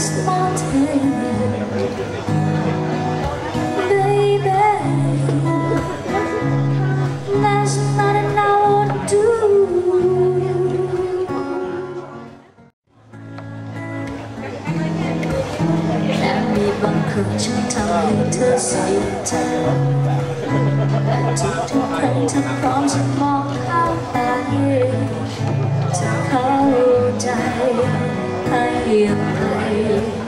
this mountain Baby There's nothing I do hai hiệp thầy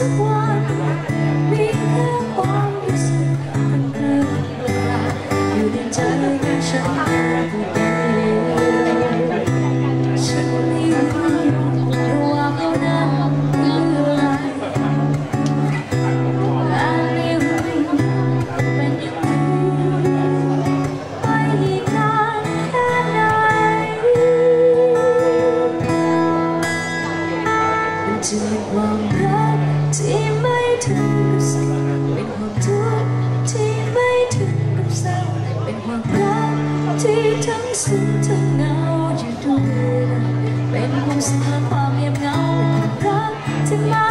One. we could จากความรักที่ไม่ถึงกับเศร้าเป็นความทุกข์ที่ไม่ถึงกับเศร้าเป็นความรักที่ทั้งซึ้งทั้งเหงาอยู่ด้วยเป็นความสุขความเงียบเหงาความรักที่มา